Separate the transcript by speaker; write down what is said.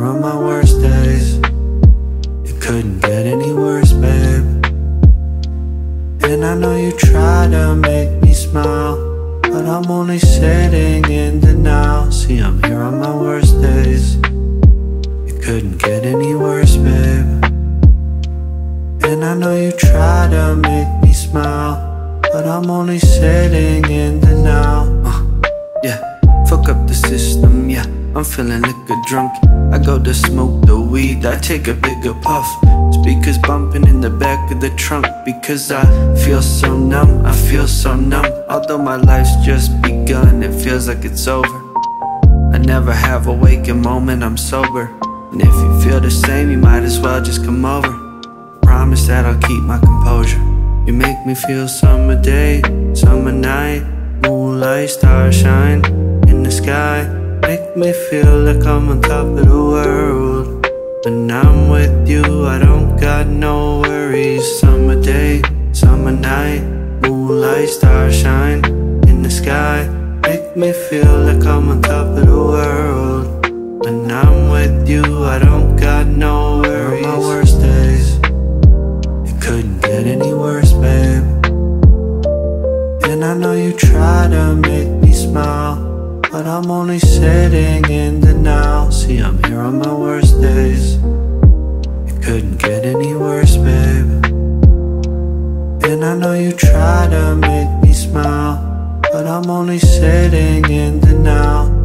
Speaker 1: here on my worst days. It couldn't get any worse, babe. And I know you try to make me smile, but I'm only sitting in denial. See, I'm here on my worst days. It couldn't get any worse, babe. And I know you try to make me smile, but I'm only sitting in denial. Uh, yeah, fuck up the system, yeah. I'm feeling liquor drunk. I go to smoke the weed, I take a bigger puff. Speakers bumping in the back of the trunk because I feel so numb, I feel so numb. Although my life's just begun, it feels like it's over. I never have a waking moment, I'm sober. And if you feel the same, you might as well just come over. Promise that I'll keep my composure. You make me feel summer day, summer night, moonlight, stars shine in the sky. Make me feel like I'm on top of the world. When I'm with you, I don't got no worries. Summer day, summer night, moonlight, stars shine in the sky. Make me feel like I'm on top of the world. When I'm with you, I don't got no worries. But I'm only sitting in denial. See, I'm here on my worst days. It couldn't get any worse, babe. And I know you try to make me smile, but I'm only sitting in denial.